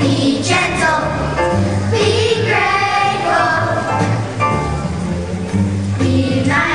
Be gentle. Be grateful. Be nice.